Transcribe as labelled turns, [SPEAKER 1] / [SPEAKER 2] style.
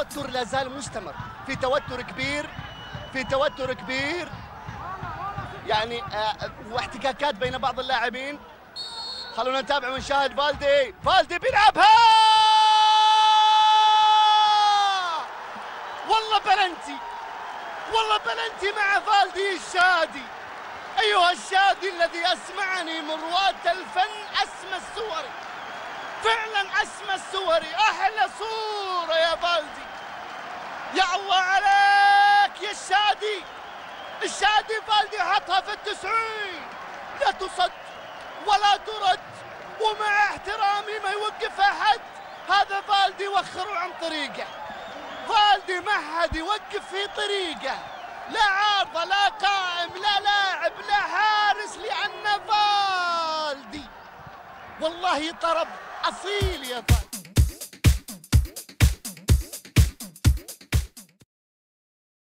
[SPEAKER 1] التوتر لا زال مستمر. في توتر كبير في توتر كبير. يعني آه، واحتكاكات بين بعض اللاعبين. خلونا نتابع ونشاهد فالدي. فالدي بيلعبها! والله بلنتي. والله بلنتي مع فالدي الشادي. أيها الشادي الذي أسمعني من رواد الفن أسمى السوري. فعلا أسمى السوري. أحلى صورة يا فالدي. يا الله عليك يا الشادي. الشادي فالدي حطها في التسعين. لا تصد ولا ترد ومع احترامي ما يوقف أحد. هذا فالدي وخروا عن طريقه. فالدي ما حد يوقف في طريقه. لا عارضة لا قائم لا لاعب لا حارس لأن فالدي والله طرب أصيل يا فالدي.